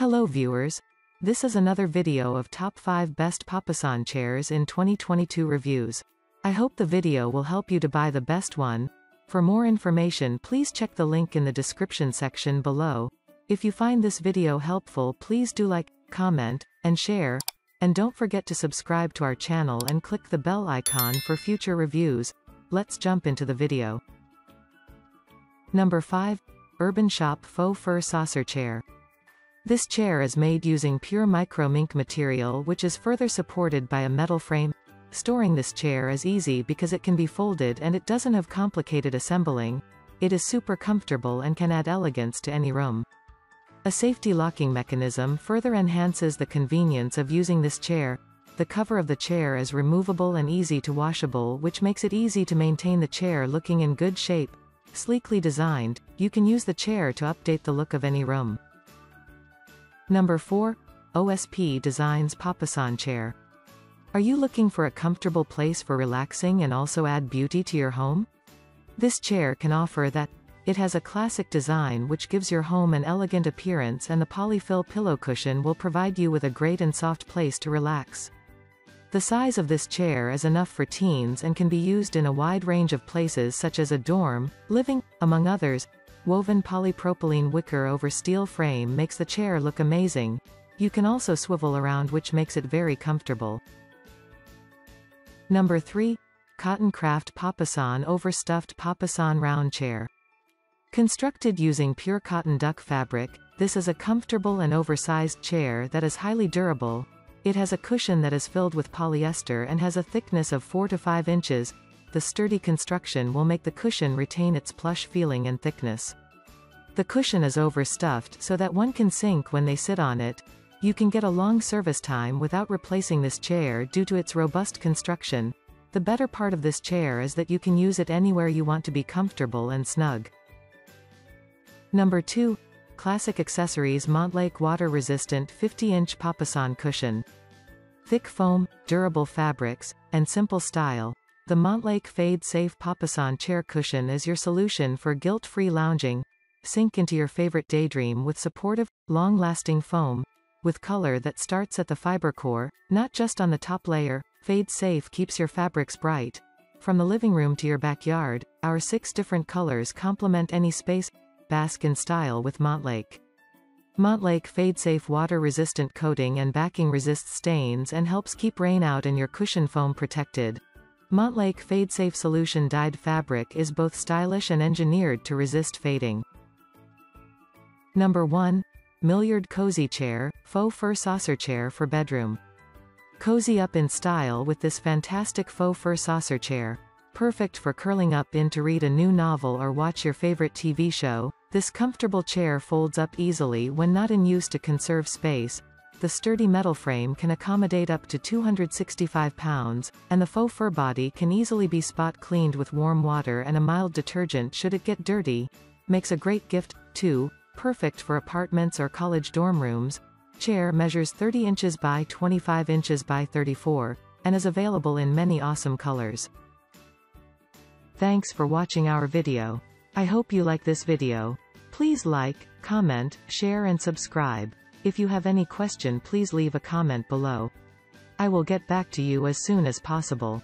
Hello viewers. This is another video of top 5 best Papasan chairs in 2022 reviews. I hope the video will help you to buy the best one. For more information please check the link in the description section below. If you find this video helpful please do like, comment, and share. And don't forget to subscribe to our channel and click the bell icon for future reviews. Let's jump into the video. Number 5. Urban Shop Faux Fur Saucer Chair. This chair is made using pure micro mink material which is further supported by a metal frame. Storing this chair is easy because it can be folded and it doesn't have complicated assembling. It is super comfortable and can add elegance to any room. A safety locking mechanism further enhances the convenience of using this chair. The cover of the chair is removable and easy to washable which makes it easy to maintain the chair looking in good shape. Sleekly designed, you can use the chair to update the look of any room. Number 4. OSP Designs Papasan Chair. Are you looking for a comfortable place for relaxing and also add beauty to your home? This chair can offer that. It has a classic design which gives your home an elegant appearance and the polyfill pillow cushion will provide you with a great and soft place to relax. The size of this chair is enough for teens and can be used in a wide range of places such as a dorm, living, among others, Woven polypropylene wicker over steel frame makes the chair look amazing. You can also swivel around which makes it very comfortable. Number 3. Cotton Craft Papasan Overstuffed Papasan Round Chair. Constructed using pure cotton duck fabric, this is a comfortable and oversized chair that is highly durable. It has a cushion that is filled with polyester and has a thickness of 4 to 5 inches, the sturdy construction will make the cushion retain its plush feeling and thickness. The cushion is overstuffed so that one can sink when they sit on it. You can get a long service time without replacing this chair due to its robust construction. The better part of this chair is that you can use it anywhere you want to be comfortable and snug. Number 2. Classic Accessories Montlake Water Resistant 50-inch Papasan Cushion. Thick foam, durable fabrics, and simple style. The Montlake Fade Safe Papasan chair cushion is your solution for guilt-free lounging. Sink into your favorite daydream with supportive, long-lasting foam. With color that starts at the fiber core, not just on the top layer, Fade Safe keeps your fabrics bright. From the living room to your backyard, our six different colors complement any space. Bask in style with Montlake. Montlake Fade Safe water-resistant coating and backing resists stains and helps keep rain out and your cushion foam protected. Montlake FadeSafe Solution dyed fabric is both stylish and engineered to resist fading. Number 1. Milliard Cozy Chair, Faux Fur Saucer Chair for Bedroom. Cozy up in style with this fantastic faux fur saucer chair. Perfect for curling up in to read a new novel or watch your favorite TV show, this comfortable chair folds up easily when not in use to conserve space, the sturdy metal frame can accommodate up to 265 pounds, and the faux fur body can easily be spot cleaned with warm water and a mild detergent should it get dirty. Makes a great gift, too, perfect for apartments or college dorm rooms. Chair measures 30 inches by 25 inches by 34, and is available in many awesome colors. Thanks for watching our video. I hope you like this video. Please like, comment, share and subscribe. If you have any question please leave a comment below. I will get back to you as soon as possible.